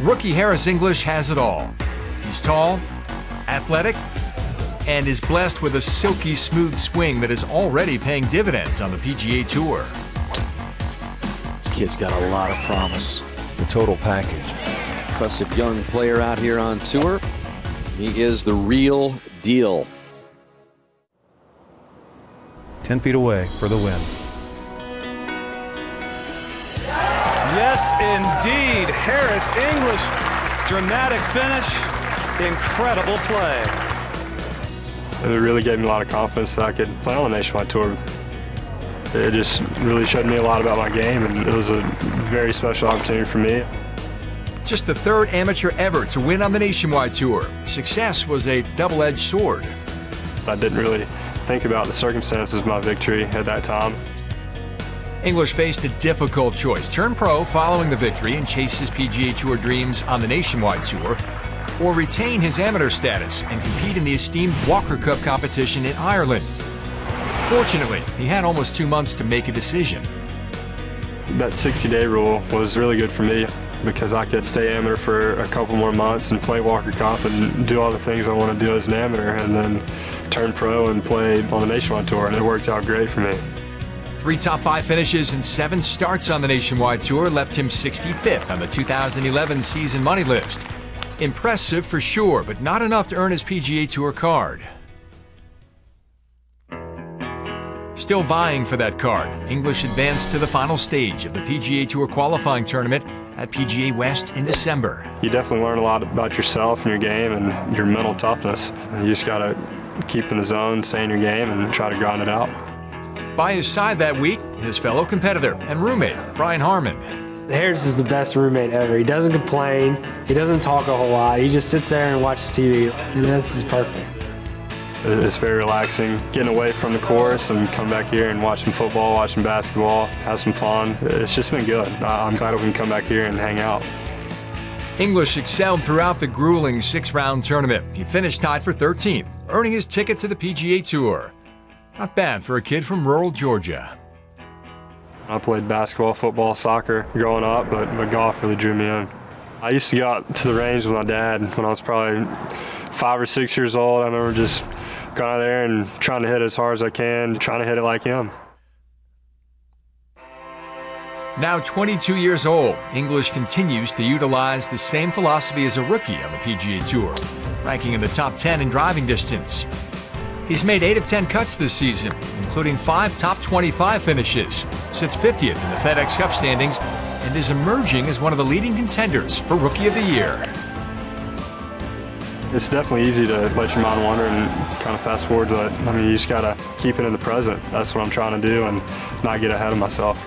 Rookie Harris English has it all. He's tall, athletic, and is blessed with a silky smooth swing that is already paying dividends on the PGA Tour. This kid's got a lot of promise. The total package. Impressive young player out here on tour. He is the real deal. 10 feet away for the win. Yes, indeed. Harris English. Dramatic finish. Incredible play. It really gave me a lot of confidence that I could play on the Nationwide Tour. It just really showed me a lot about my game, and it was a very special opportunity for me. Just the third amateur ever to win on the Nationwide Tour. Success was a double edged sword. I didn't really think about the circumstances of my victory at that time. English faced a difficult choice turn pro following the victory and chase his PGA Tour dreams on the Nationwide Tour, or retain his amateur status and compete in the esteemed Walker Cup competition in Ireland. Fortunately, he had almost two months to make a decision. That 60 day rule was really good for me because I could stay amateur for a couple more months and play Walker Cup and do all the things I want to do as an amateur and then turn pro and play on the Nationwide Tour, and it worked out great for me. Three top five finishes and seven starts on the Nationwide Tour left him 65th on the 2011 season money list. Impressive for sure, but not enough to earn his PGA Tour card. Still vying for that card, English advanced to the final stage of the PGA Tour qualifying tournament at PGA West in December. You definitely learn a lot about yourself and your game and your mental toughness. You just got to keep in the zone, stay in your game, and try to grind it out. By his side that week, his fellow competitor and roommate, Brian Harman. Harris is the best roommate ever. He doesn't complain. He doesn't talk a whole lot. He just sits there and watches TV, and this is perfect. It's very relaxing, getting away from the course and come back here and watching football, watching basketball, have some fun. It's just been good. I'm glad we can come back here and hang out. English excelled throughout the grueling six-round tournament. He finished tied for 13th, earning his ticket to the PGA Tour. Not bad for a kid from rural Georgia. I played basketball, football, soccer growing up, but, but golf really drew me in. I used to go out to the range with my dad when I was probably five or six years old. I remember just going out there and trying to hit as hard as I can, trying to hit it like him. Now 22 years old, English continues to utilize the same philosophy as a rookie on the PGA Tour, ranking in the top 10 in driving distance. He's made 8 of 10 cuts this season, including 5 top 25 finishes, sits 50th in the FedEx Cup standings, and is emerging as one of the leading contenders for Rookie of the Year. It's definitely easy to let your mind wander and kind of fast forward to it. I mean, you just got to keep it in the present. That's what I'm trying to do and not get ahead of myself.